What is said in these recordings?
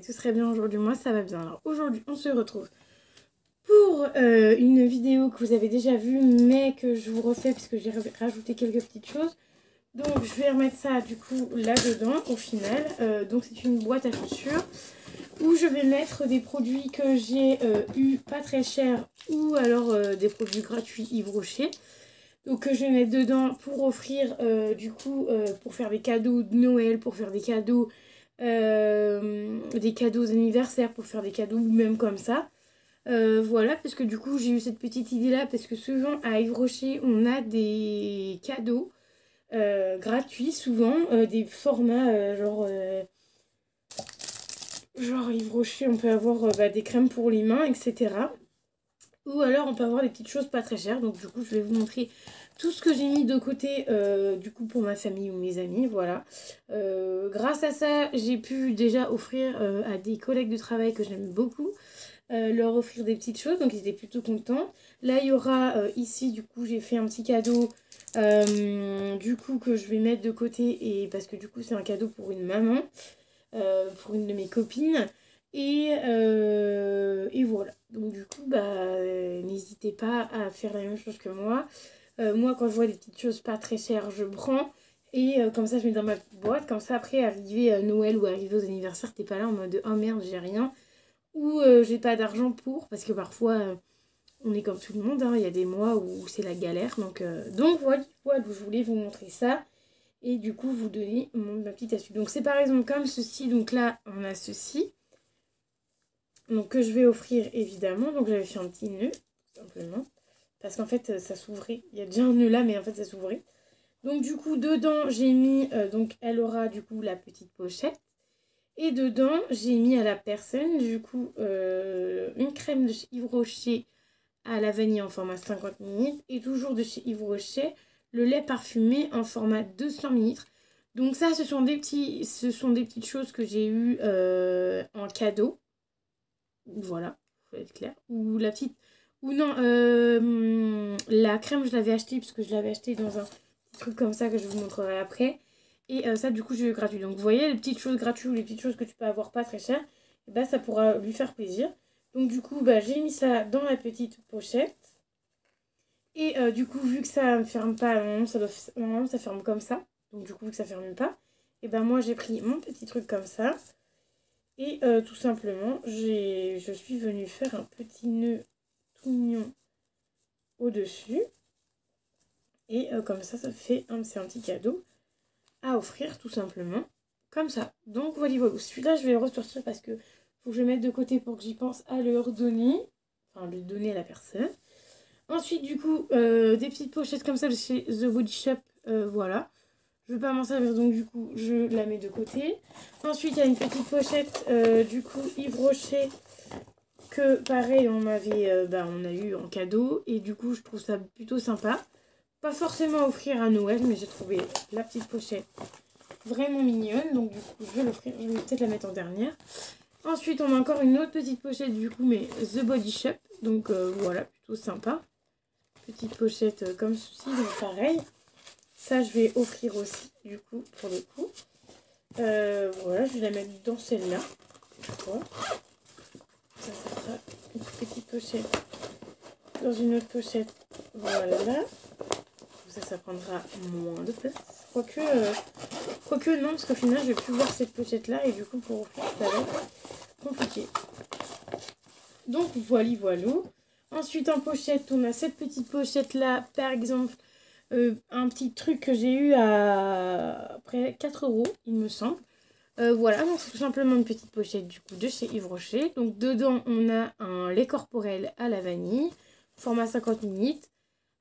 tout serait bien aujourd'hui, moi ça va bien. Alors aujourd'hui on se retrouve pour euh, une vidéo que vous avez déjà vue mais que je vous refais puisque j'ai rajouté quelques petites choses. Donc je vais remettre ça du coup là-dedans au final. Euh, donc c'est une boîte à chaussures où je vais mettre des produits que j'ai euh, eu pas très chers ou alors des produits gratuits Yves Rocher. Donc que je vais mettre dedans pour offrir du coup pour faire des cadeaux de Noël, pour faire des cadeaux euh, des cadeaux anniversaires pour faire des cadeaux même comme ça. Euh, voilà, parce que du coup j'ai eu cette petite idée là, parce que souvent à Yves Rocher on a des cadeaux euh, gratuits, souvent des formats genre genre Yves Rocher, on peut avoir bah, des crèmes pour les mains, etc. Ou alors on peut avoir des petites choses pas très chères. Donc du coup je vais vous montrer tout ce que j'ai mis de côté euh, du coup pour ma famille ou mes amis. Voilà. Euh, grâce à ça j'ai pu déjà offrir euh, à des collègues de travail que j'aime beaucoup. leur offrir des petites choses donc ils étaient plutôt contents. Là il y aura ici du coup j'ai fait un petit cadeau du coup que je vais mettre de côté et parce que du coup c'est un cadeau pour une maman. pour une de mes copines. Et, et voilà. Donc du coup, bah, n'hésitez pas à faire la même chose que moi. Euh, moi, quand je vois des petites choses pas très chères, je prends. Et euh, comme ça, je mets dans ma boîte. Comme ça, après, arriver à Noël ou arriver aux anniversaires, t'es pas là en mode oh merde, j'ai rien. Ou euh, j'ai pas d'argent pour. Parce que parfois, on est comme tout le monde. Hein. Il y a des mois où c'est la galère. Donc, donc voilà, voilà, je voulais vous montrer ça. Et du coup, vous donner ma petite astuce. Donc, c'est par exemple comme ceci. Donc là, on a ceci. Donc, que je vais offrir évidemment. Donc, j'avais fait un petit nœud, simplement. Parce qu'en fait, ça s'ouvrait. Il y a déjà un nœud là, mais en fait, ça s'ouvrait. Donc, du coup, dedans, j'ai mis... Euh, donc, elle aura, du coup, la petite pochette. Et dedans, j'ai mis à la personne, du coup, euh, une crème de chez Yves Rocher à la vanille en format 50 ml. Et toujours de chez Yves Rocher, le lait parfumé en format 200 ml. Donc ça, ce sont des, petits, ce sont des petites choses que j'ai eues euh, en cadeau. Voilà, faut être clair. Ou la petite ou non, euh, la crème, je l'avais achetée parce que je l'avais achetée dans un truc comme ça que je vous montrerai après. Et euh, ça, du coup, j'ai eu gratuit. Donc, vous voyez, les petites choses gratuites ou les petites choses que tu peux avoir pas très cher, bah, ça pourra lui faire plaisir. Donc, du coup, bah, j'ai mis ça dans la petite pochette. Et euh, du coup, vu que ça ne ferme pas, ça, doit, ça ferme comme ça. Donc, du coup, vu que ça ne ferme pas, et ben moi, j'ai pris mon petit truc comme ça. Et tout simplement, je suis venue faire un petit nœud mignon au-dessus. Et euh, comme ça, ça fait un, c'est un petit cadeau à offrir tout simplement. Comme ça. Donc voilà, voilà. Celui-là, je vais le ressortir parce que faut que je le mette de côté pour que j'y pense à le redonner. Enfin, le donner à la personne. Ensuite, du coup, euh, des petites pochettes comme ça de chez The Body Shop. Euh, voilà. Je vais pas m'en servir, donc du coup, je la mets de côté. Ensuite, il y a une petite pochette, du coup, Yves Rocher que pareil on m'avait euh, bah, on a eu en cadeau. Et du coup je trouve ça plutôt sympa. Pas forcément offrir à Noël mais j'ai trouvé la petite pochette vraiment mignonne. Donc du coup je vais l'offrir. Je vais peut-être la mettre en dernière. Ensuite on a encore une autre petite pochette du coup mais The Body Shop. Donc euh, voilà plutôt sympa. Petite pochette euh, comme ceci donc pareil ça je vais offrir aussi du coup pour le coup voilà je vais la mettre dans celle-là ça, sera une petite pochette dans une autre pochette. Voilà. Ça, ça prendra moins de place. Quoique, euh, quoique non, parce qu'au final, je vais plus voir cette pochette-là. Et du coup, pour ouvrir, ça va être compliqué. Donc, voilà, voilà. Ensuite, en pochette, on a cette petite pochette-là. Par exemple, euh, un petit truc que j'ai eu à près 4 euros, il me semble. Euh, voilà, donc c'est tout simplement une petite pochette du coup de chez Yves Rocher. Donc dedans, on a un lait corporel à la vanille, format 50 ml,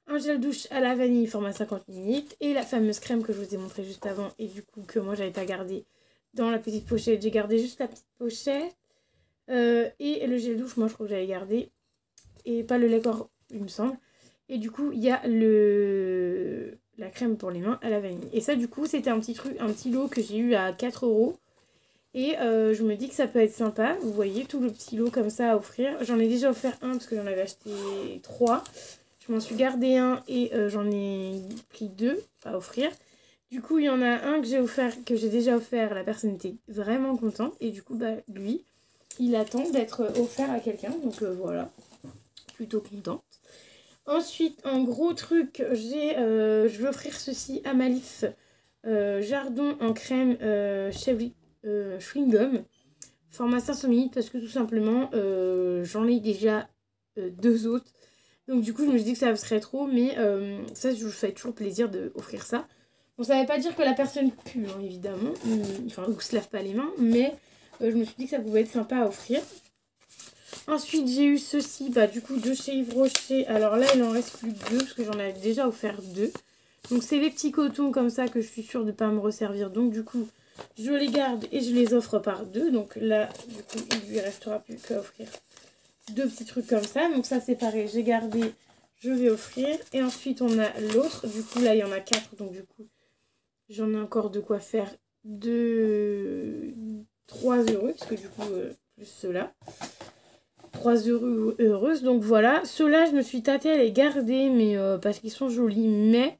un gel douche à la vanille, format 50 ml, et la fameuse crème que je vous ai montré juste avant et du coup que moi j'avais pas gardé dans la petite pochette. J'ai gardé juste la petite pochette euh, et le gel douche, moi je crois que j'avais gardé et pas le lait corps, il me semble. Et du coup, il y a le la crème pour les mains à la vanille. Et ça, du coup, c'était un petit lot que j'ai eu à 4 euros. Et euh, je me dis que ça peut être sympa. Vous voyez, tout le petit lot comme ça à offrir. J'en ai déjà offert un parce que j'en avais acheté trois. Je m'en suis gardé un et euh, j'en ai pris deux à offrir. Du coup, il y en a un que j'ai déjà offert, la personne était vraiment contente. Et du coup, bah, lui, il attend d'être offert à quelqu'un. Donc euh, voilà, plutôt contente. Ensuite, un gros truc, j'ai, euh, je vais offrir ceci à Malice. Euh, Jardin en crème euh, chewing gum. Format 500 ml parce que tout simplement, j'en ai déjà deux autres. Donc du coup, je me dis que ça serait trop. Mais ça, je vous fais toujours plaisir d'offrir ça. Bon, ça ne veut pas dire que la personne pue, hein, évidemment. Enfin, ou se lave pas les mains. Mais je me suis dit que ça pouvait être sympa à offrir. Ensuite, j'ai eu ceci, bah, du coup, de chez Yves Rocher. Alors là, il en reste plus que deux, parce que j'en avais déjà offert deux. Donc, c'est les petits cotons comme ça que je suis sûre de ne pas me resservir. Donc, du coup, je les garde et je les offre par deux. Donc là, du coup, il lui restera plus qu'à offrir deux petits trucs comme ça. Donc ça, c'est pareil, j'ai gardé, je vais offrir. Et ensuite, on a l'autre. Du coup, là, il y en a quatre. Donc, du coup, j'en ai encore de quoi faire deux... 3 euros, parce que du coup, euh, plus cela. 3 euros heureuse. Donc voilà, ceux-là, je me suis tâtée à les garder, mais euh, parce qu'ils sont jolis. Mais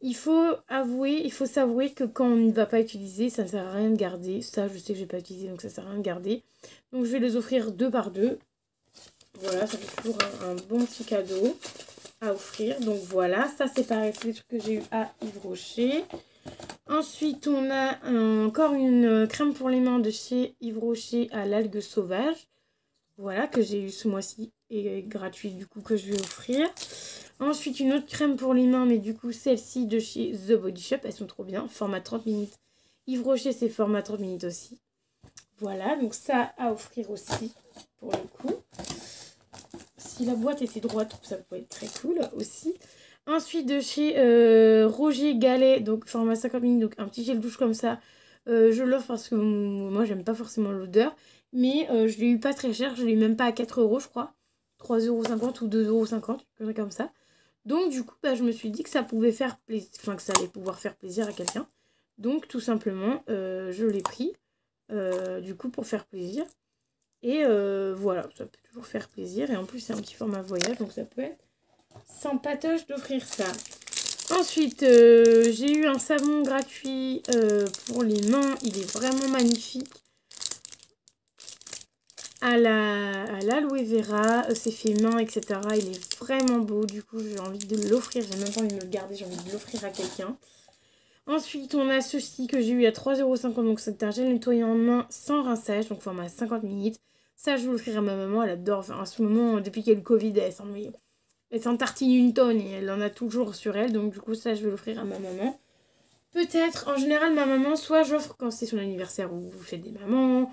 il faut avouer, il faut s'avouer que quand on ne va pas utiliser, ça ne sert à rien de garder. Ça, je sais que je vais pas utiliser, donc ça sert à rien de garder. Donc je vais les offrir deux par deux. Voilà, ça fait toujours un, bon petit cadeau à offrir. Donc voilà, ça c'est pareil, c'est les trucs que j'ai eu à Yves Rocher. Ensuite, on a encore une crème pour les mains de chez Yves Rocher à l'algue sauvage. Voilà, que j'ai eu ce mois-ci et gratuit du coup que je vais offrir. Ensuite, une autre crème pour les mains, mais du coup celle-ci de chez The Body Shop. Elles sont trop bien, format 30 minutes. Yves Rocher, c'est format 30 minutes aussi. Voilà, donc ça à offrir aussi pour le coup. Si la boîte était droite, ça pourrait être très cool aussi. Ensuite, de chez euh, Roger Galet, donc format 50 minutes, donc un petit gel douche comme ça. Euh, je l'offre parce que moi, j'aime pas forcément l'odeur. Mais euh, je l'ai eu pas très cher, je l'ai même pas à 4 euros, je crois. 3,50€ ou 2,50€, quelque comme ça. Donc, du coup, bah, je me suis dit que ça pouvait faire plaisir, enfin, que ça allait pouvoir faire plaisir à quelqu'un. Donc, tout simplement, je l'ai pris, du coup, pour faire plaisir. Et voilà, ça peut toujours faire plaisir. Et en plus, c'est un petit format voyage, donc ça peut être sympatoche d'offrir ça. Ensuite, euh, j'ai eu un savon gratuit euh, pour les mains. Il est vraiment magnifique. À l'aloe la, vera, euh, c'est fait main, etc. Il est vraiment beau. Du coup, j'ai envie de l'offrir. J'ai même pas envie de le garder. J'ai envie de l'offrir à quelqu'un. Ensuite, on a ceci que j'ai eu à 3,50€. Donc, c'est un gel nettoyant en main sans rinçage. Donc, format 50 minutes. Ça, je vais l'offrir à ma maman. Elle adore. Enfin, en ce moment, depuis qu'il y a le Covid, elle s'en elle tartine une tonne et elle en a toujours sur elle. Donc du coup ça je vais l'offrir à ma maman. Peut-être, en général ma maman, soit j'offre quand c'est son anniversaire ou vous faites des mamans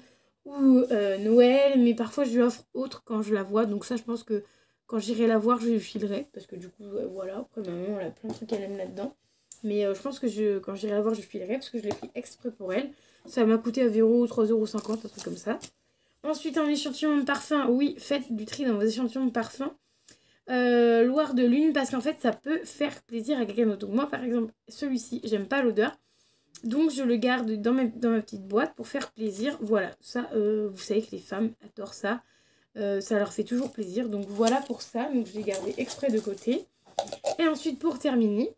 ou euh, Noël. Mais parfois je lui offre autre quand je la vois. Donc ça je pense que quand j'irai la voir je lui filerai. Parce que du coup euh, voilà, après maman elle a plein de trucs qu'elle aime là-dedans. Mais euh, je pense que quand j'irai la voir je filerai parce que je l'ai pris exprès pour elle. Ça m'a coûté à 0 3,50€, un truc comme ça. Ensuite, un échantillon de parfum. Oui, faites du tri dans vos échantillons de parfum. Loire de lune parce qu'en fait ça peut faire plaisir à quelqu'un d'autre. Moi par exemple celui-ci j'aime pas l'odeur donc je le garde dans ma, petite boîte pour faire plaisir. Voilà ça euh, vous savez que les femmes adorent ça. Euh, ça leur fait toujours plaisir donc voilà pour ça donc je l'ai gardé exprès de côté. Et ensuite pour terminer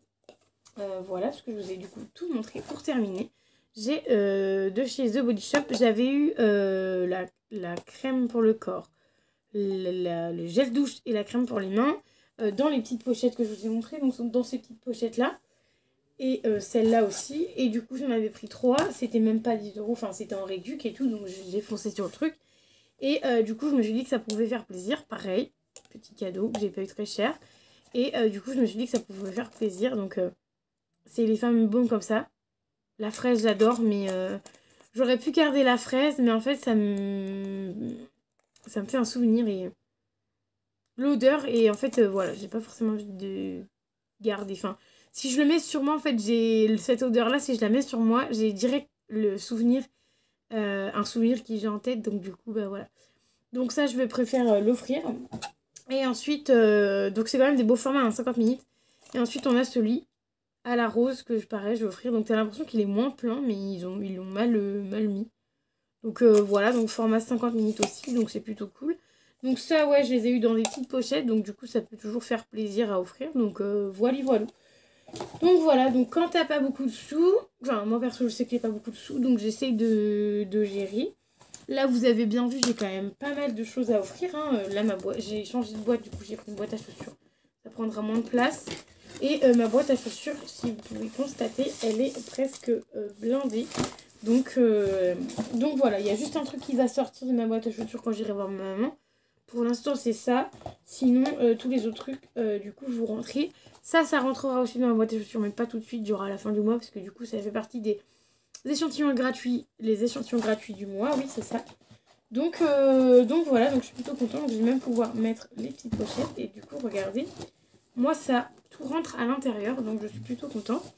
voilà ce que je vous ai du coup tout montré pour terminer. J'ai de chez The Body Shop j'avais eu la, crème pour le corps le gel douche et la crème pour les mains euh, dans les petites pochettes que je vous ai montrées. Donc, dans ces petites pochettes-là. Et euh, celle-là aussi. Et du coup, j'en avais pris trois. C'était même pas 10 euros. Enfin, c'était en réduc et tout. Donc, j'ai foncé sur le truc. Et euh, du coup, je me suis dit que ça pouvait faire plaisir. Pareil, petit cadeau que j'ai eu très cher. Et du coup, je me suis dit que ça pouvait faire plaisir. Donc, c'est les femmes baumes comme ça. La fraise, j'adore. Mais j'aurais pu garder la fraise. Mais en fait, ça me ça me fait un souvenir et l'odeur et en fait euh, voilà j'ai pas forcément envie de garder enfin si je le mets sur moi en fait j'ai cette odeur là si je la mets sur moi j'ai direct le souvenir euh, un souvenir qui j'ai en tête donc du coup bah voilà donc ça je vais préférer euh, l'offrir et ensuite donc c'est quand même des beaux formats 50 hein, minutes et ensuite on a celui à la rose que je pareil je vais offrir donc t'as l'impression qu'il est moins plein mais ils ont ils l'ont mal mal mis donc euh, voilà, donc format 50 minutes aussi, donc c'est plutôt cool. Donc ça, ouais, je les ai eu dans des petites pochettes, donc du coup, ça peut toujours faire plaisir à offrir. Donc euh, voilà, voilà. Donc voilà, donc quand t'as pas beaucoup de sous, enfin moi perso je sais que j'ai pas beaucoup de sous, donc j'essaye de, de gérer. Là, vous avez bien vu, j'ai quand même pas mal de choses à offrir. Hein. Euh, là, ma boîte, j'ai changé de boîte, du coup, j'ai pris une boîte à chaussures. Ça prendra moins de place. Et euh, ma boîte à chaussures, si vous pouvez constater, elle est presque euh, blindée. Donc, donc voilà, il y a juste un truc qui va sortir de ma boîte à chaussures quand j'irai voir ma maman. Pour l'instant, c'est ça. Sinon, tous les autres trucs, du coup, vous rentrerai. Ça, ça rentrera aussi dans ma boîte à chaussures, mais pas tout de suite, durant la fin du mois, parce que du coup, ça fait partie des échantillons gratuits, les échantillons gratuits du mois, oui c'est ça. Donc, euh, donc voilà, donc je suis plutôt contente, je vais même pouvoir mettre les petites pochettes et du coup regardez, moi ça tout rentre à l'intérieur donc je suis plutôt contente.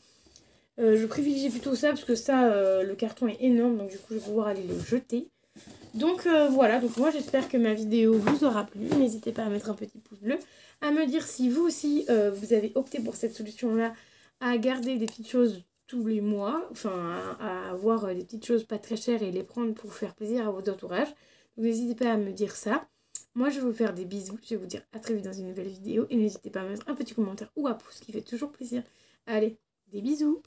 Euh, je privilégie plutôt ça parce que ça, euh, le carton est énorme donc du coup je vais pouvoir aller le jeter. Donc voilà, donc moi j'espère que ma vidéo vous aura plu. N'hésitez pas à mettre un petit pouce bleu, à me dire si vous aussi vous avez opté pour cette solution là, à garder des petites choses tous les mois, enfin à, avoir des petites choses pas très chères et les prendre pour faire plaisir à votre entourage. N'hésitez pas à me dire ça. Moi je vais vous faire des bisous, je vais vous dire à très vite dans une nouvelle vidéo et n'hésitez pas à mettre un petit commentaire ou un pouce qui fait toujours plaisir. Allez, des bisous